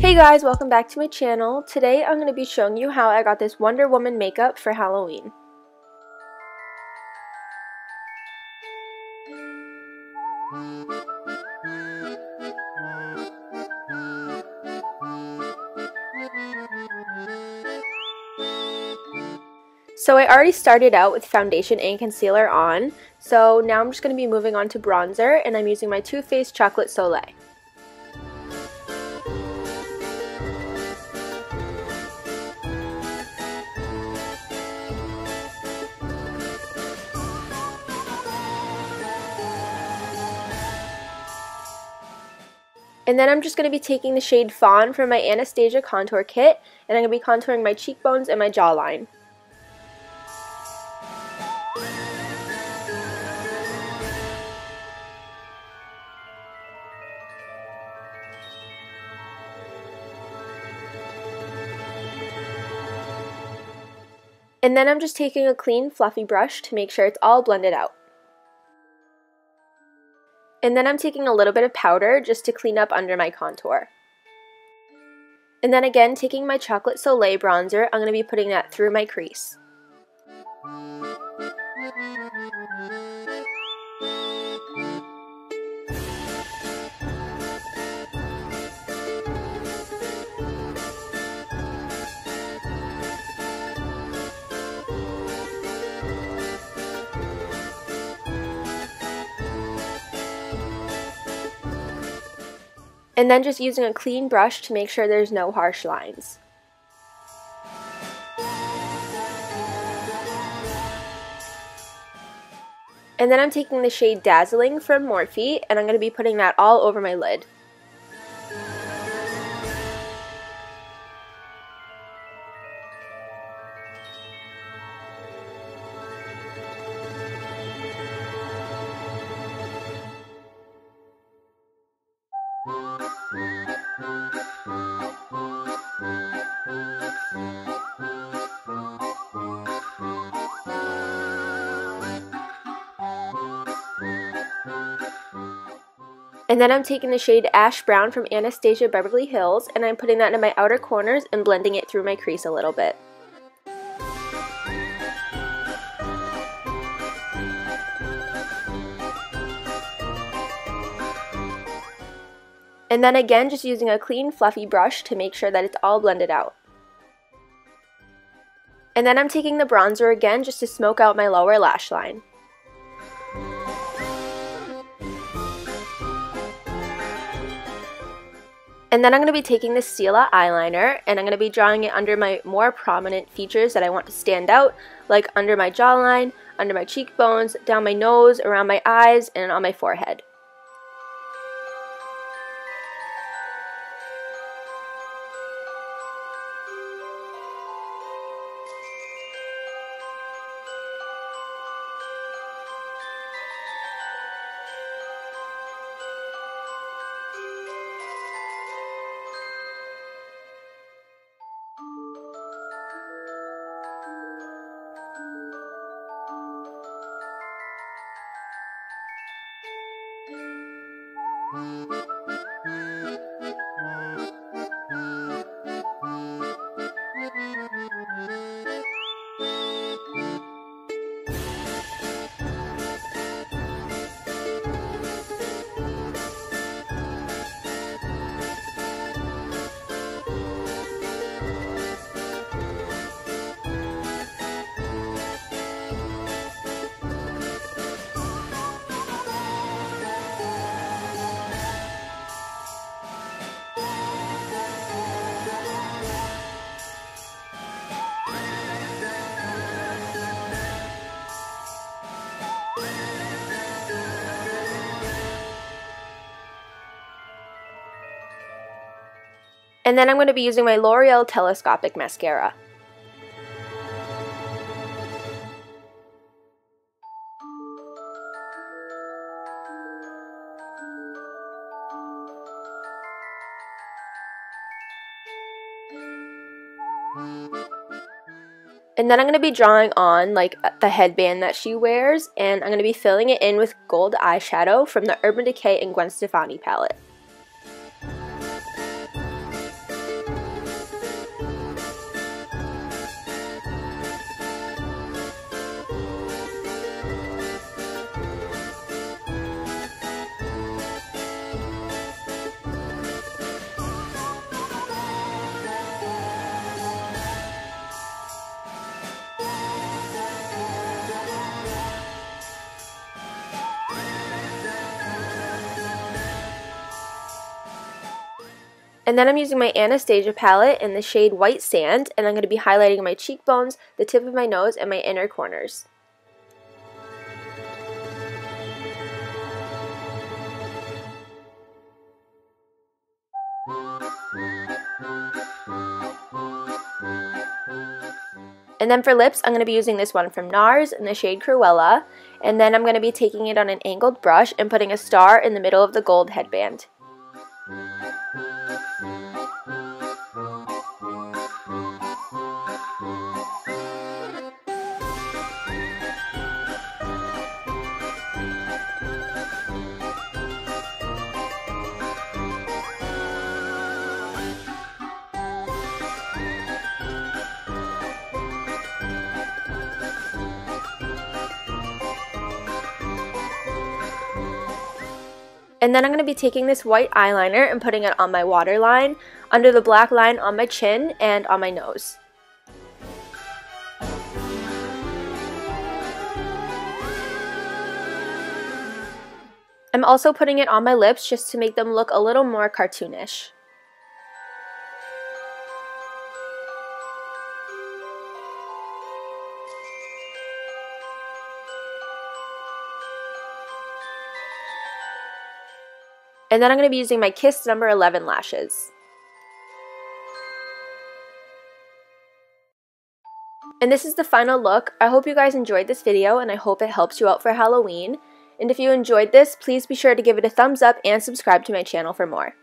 Hey guys, welcome back to my channel. Today I'm going to be showing you how I got this Wonder Woman makeup for Halloween. So I already started out with foundation and concealer on, so now I'm just going to be moving on to bronzer and I'm using my Too Faced Chocolate Soleil. And then I'm just going to be taking the shade Fawn from my Anastasia contour kit, and I'm going to be contouring my cheekbones and my jawline. And then I'm just taking a clean fluffy brush to make sure it's all blended out. And then I'm taking a little bit of powder just to clean up under my contour. And then again, taking my Chocolate Soleil bronzer, I'm going to be putting that through my crease. And then just using a clean brush to make sure there's no harsh lines. And then I'm taking the shade Dazzling from Morphe, and I'm going to be putting that all over my lid. And then I'm taking the shade Ash Brown from Anastasia Beverly Hills and I'm putting that in my outer corners and blending it through my crease a little bit. And then again, just using a clean fluffy brush to make sure that it's all blended out. And then I'm taking the bronzer again just to smoke out my lower lash line. And then I'm going to be taking the Stila eyeliner and I'm going to be drawing it under my more prominent features that I want to stand out, like under my jawline, under my cheekbones, down my nose, around my eyes, and on my forehead. And then I'm going to be using my L'Oreal Telescopic Mascara. And then I'm going to be drawing on like uh, the headband that she wears and I'm going to be filling it in with gold eyeshadow from the Urban Decay and Gwen Stefani palette. And then I'm using my Anastasia palette in the shade White Sand, and I'm going to be highlighting my cheekbones, the tip of my nose, and my inner corners. And then for lips, I'm going to be using this one from NARS in the shade Cruella. And then I'm going to be taking it on an angled brush and putting a star in the middle of the gold headband. And then I'm going to be taking this white eyeliner and putting it on my waterline, under the black line on my chin, and on my nose. I'm also putting it on my lips just to make them look a little more cartoonish. And then I'm going to be using my Kiss number 11 lashes. And this is the final look. I hope you guys enjoyed this video and I hope it helps you out for Halloween. And if you enjoyed this, please be sure to give it a thumbs up and subscribe to my channel for more.